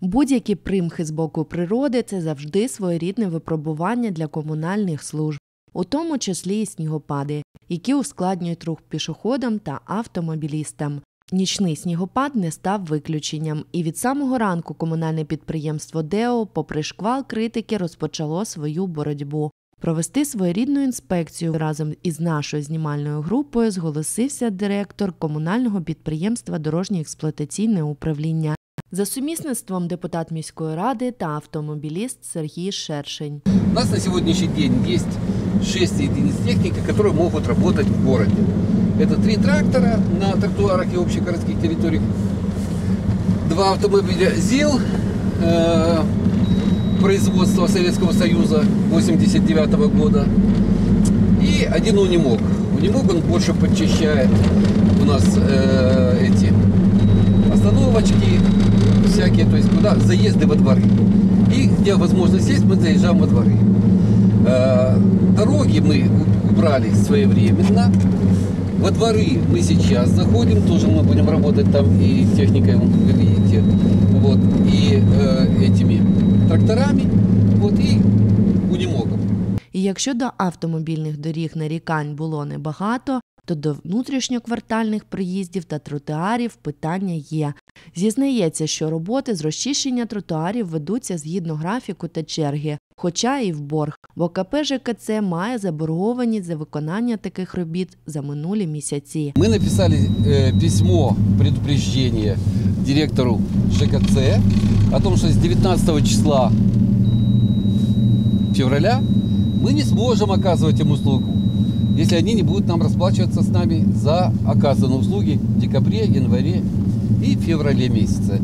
Будь-які примхи з боку природи це завжди своєрідне випробування для комунальних служб, у тому числі і снігопади, які ускладнюють рух пішоходам та автомобілістам. Нічний снігопад не став виключенням, і від самого ранку комунальне підприємство ДЕО, попри шквал критики, розпочало свою боротьбу. Провести своєрідну інспекцію разом із нашою знімальною групою зголосився директор комунального підприємства Дорожнє експлуатаційне управління. За сумісництвом депутат міської ради та автомобіліст Сергій Шершень. У нас на сегодняшний день есть 6 единиц техники, которые могут работать в городе. Это три трактора на тротуарах и общегородских территориях, два автомобиля ЗИЛ э, производства Советского Союза 89 года и один унимог. Унимог он больше подчищает у нас э, эти остановочки всякие, то есть куда заезды во дворы. И где возможно сесть, мы заезжаем во дворы. Э, Дороги мы у- убрали своевременно. Во дворы мы сейчас заходим, тоже мы будем работать там и техникой, вы видите, вот, и э, этими тракторами, вот, и унимогом. І якщо до автомобільних доріг нарікань було небагато, то до внутрішньоквартальних приїздів та тротуарів питання є. Зізнається, що роботи з розчищення тротуарів ведуться згідно графіку та черги, хоча і в борг, бо КП ЖКЦ має заборгованість за виконання таких робіт за минулі місяці. Мы написали э, письмо предупреждение директору ЖКЦ о том, что с 19 числа февраля мы не сможем оказывать им услугу, Если они не будут нам расплачиваться с нами за оказанные услуги в декабре, январе и феврале месяце.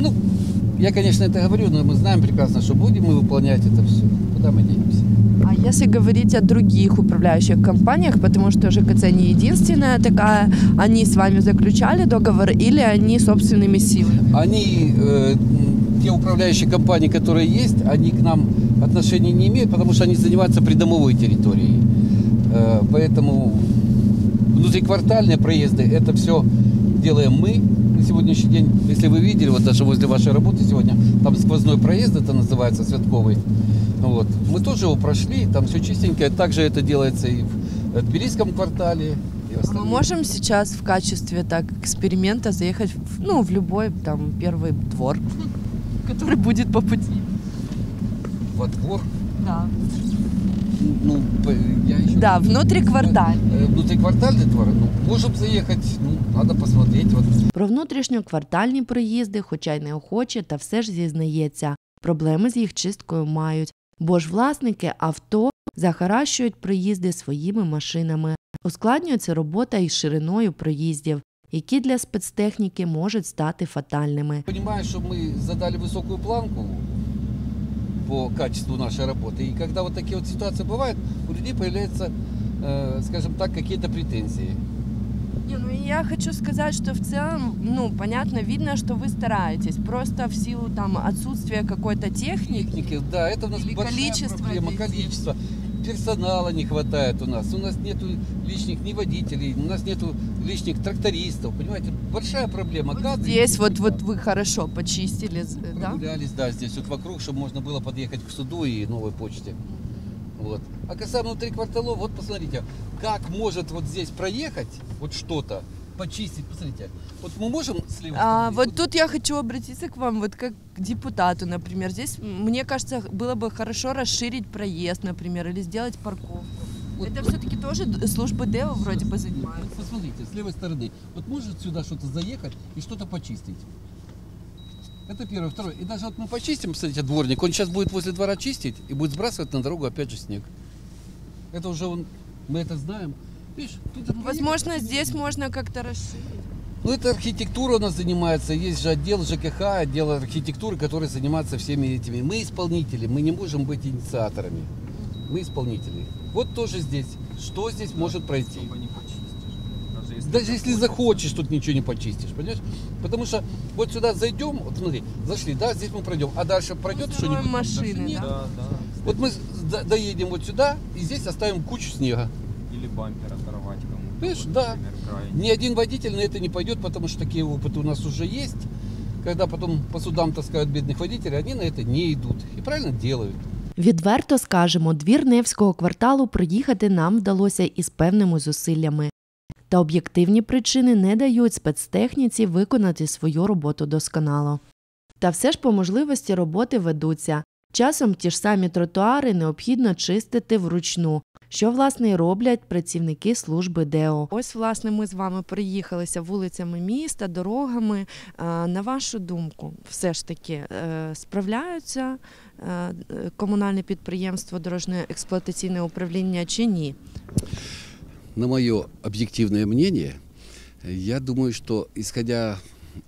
Ну, я, конечно, это говорю, но мы знаем прекрасно, что будем мы выполнять это все. Куда мы денемся? А если говорить о других управляющих компаниях, потому что ЖКЦ не единственная такая, они с вами заключали договор или они собственными силами? Они, э, те управляющие компании, которые есть, они к нам отношения не имеют, потому что они занимаются придомовой территорией. Э, поэтому внутриквартальные проезды, это все делаем мы на сегодняшний день. Если вы видели, вот даже возле вашей работы сегодня, там сквозной проезд, это называется, Светковый. Вот. Мы тоже его прошли, там все чистенько. Также это делается и в Тбилисском квартале. В Мы можем сейчас в качестве так эксперимента заехать в, ну, в любой там первый двор, который будет по пути. Во двор. Да. Ну, п- я еще Да, внутрикварталь. Э, Внутриквартальный двор, ну, можем заехать, ну, надо посмотреть. Вот. Про внутрішньоквартальні проїзди, хоча й неохоче, та все ж зізнається, проблеми з їх чисткою мають, бо ж власники авто захаращують проїзди своїми машинами. Ускладнюється робота із шириною проїздів, Які для спецтехніки можуть стати фатальними. Понимаю, что мы задали высокую планку по качеству нашей работы. И когда вот такие вот ситуации бывают, у людей появляются, э, скажем так, какие-то претензии. Не, ну и я хочу сказать, что в целом, ну, понятно, видно, что вы стараетесь. Просто в силу там отсутствия какой-то техники. Техники, да, это у нас большая количество проблема, количество. Персонала не хватает у нас. У нас нету лишних ни водителей, у нас нету лишних трактористов, понимаете? Большая проблема. Вот здесь вот, вот вы хорошо почистили, да? Прогулялись, да, здесь вот вокруг, чтобы можно было подъехать к суду и новой почте. Вот. А касаемо внутри кварталов, вот посмотрите, как может вот здесь проехать вот что-то, почистить, посмотрите. Вот мы можем слева. А, вот тут я хочу обратиться к вам, вот как к депутату, например. Здесь, мне кажется, было бы хорошо расширить проезд, например, или сделать парковку. Вот- Это все-таки тоже службы ДЭО вроде бы Вот занимаются. посмотрите, с левой стороны. Вот может сюда что-то заехать и что-то почистить. Это первое. Второе. И даже вот мы почистим, посмотрите, дворник, он сейчас будет возле двора чистить и будет сбрасывать на дорогу опять же снег. Это уже он, мы это знаем. Видишь, тут Возможно, здесь можно как-то расширить. Ну, это архитектура у нас занимается. Есть же отдел ЖКХ, отдел архитектуры, который занимается всеми этими. Мы исполнители, мы не можем быть инициаторами. Мы исполнители. Вот тоже здесь. Что здесь может пройти? Даже если, Даже если захочешь, тут ничего не почистишь, понимаешь? Потому что вот сюда зайдем, вот смотри, зашли, да, здесь мы пройдем, а дальше пройдет Здоровые что-нибудь? машины, да. Да, да. Вот мы до- доедем вот сюда и здесь оставим кучу снега. Или бампер оторвать кому-то. Видишь, вот, да. Например, крайне. Ни один водитель на это не пойдет, потому что такие опыты у нас уже есть. когда потом по судам таскают бедных водителей, они на это не идут. И правильно делают. Відверто скажемо, двір Невського кварталу проїхати нам вдалося із певними зусиллями. Та об'єктивні причини не дають спецтехніці виконати свою роботу досконало. Та все ж по можливості роботи ведуться. Часом ті ж самі тротуари необхідно чистити вручну, що власне й роблять працівники служби ДЕО. Ось, власне, ми з вами приїхалися вулицями міста, дорогами. На вашу думку, все ж таки е, справляються е, комунальне підприємство дорожньо експлуатаційне управління чи ні? На мое объективное мнение, я думаю, что исходя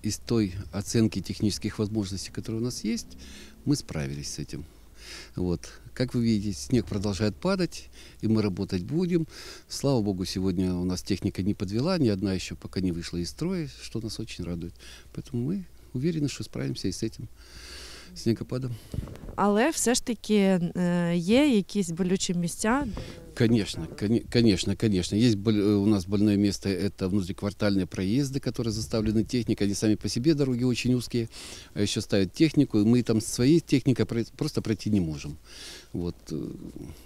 из той оценки технических возможностей, которые у нас есть, мы справились с этим. Вот. Как вы видите, снег продолжает падать, и мы работать будем. Слава богу, сегодня у нас техника не подвела, ни одна еще пока не вышла из строя, что нас очень радует. Поэтому мы уверены, что справимся и с этим снегопадом. Але все ж таки е, є якісь болючі місця. Конечно, коне- конечно, конечно. Есть боль- э, у нас больное место, это внутриквартальные проезды, которые заставлены техникой. Они сами по себе дороги очень узкие, а еще ставят технику, и мы там со своей техникой прой- просто пройти не можем. Вот, э,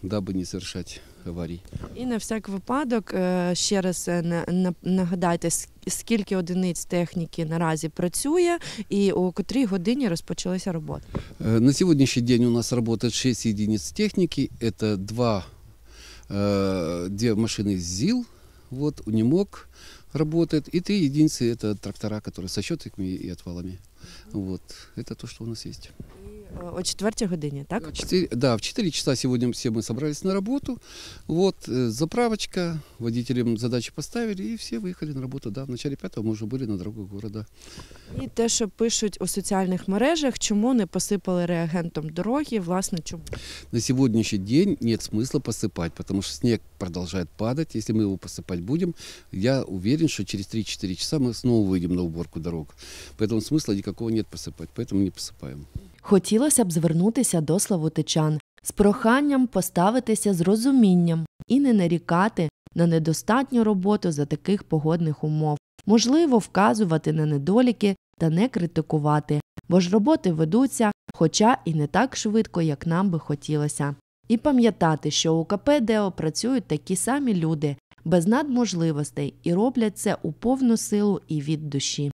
дабы не совершать аварий. І на всяк випадок е, ще раз е, на- на- нагадайте, с- скільки одиниць техніки наразі працює і у котрій годині розпочалися роботи. Э, На сегодняшний день у нас работает 6 единиц техники. Это два, э, две машины ЗИЛ, вот, Унимок работает, и три единицы это трактора, которые со счетами и отвалами. Вот, это то, что у нас есть. Е, О четвертій годині, так? В четыре- да, в 4 часа сегодня все мы собрались на работу. Вот, э, заправочка, водителям задачи поставили, и все выехали на работу. Да, в начале пятого мы уже были на дорогах города. І те, що пишуть у соціальних мережах, чому не посипали реагентом дороги, власне, чому? На сегодняшний день нет смысла посыпать, потому что снег продолжает падать. Если мы его посыпать будем, я уверен, что через 3-4 часа мы снова выйдем на уборку дорог. Поэтому смысла никакого нет посыпать, поэтому не посыпаем. Хотілося б звернутися до славутичан з проханням поставитися з розумінням і не нарікати на недостатню роботу за таких погодних умов, можливо, вказувати на недоліки та не критикувати, бо ж роботи ведуться, хоча і не так швидко, як нам би хотілося. І пам'ятати, що у КП ДЕО працюють такі самі люди без надможливостей і роблять це у повну силу і від душі.